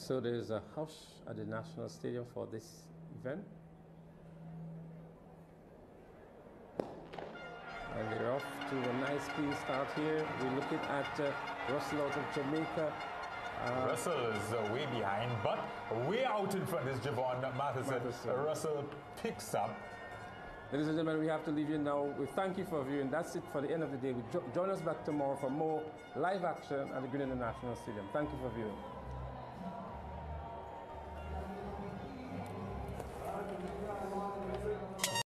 So there's a hush at the National Stadium for this event. And they're off to a nice clean start here. We're looking at uh, Russell out of Jamaica. Uh, Russell is uh, way behind, but way out in front is Jhevaughn Matherson. Matherson. Russell picks up. Ladies and gentlemen, we have to leave you now. We thank you for viewing. That's it for the end of the day. We jo join us back tomorrow for more live action at the Green International Stadium. Thank you for viewing.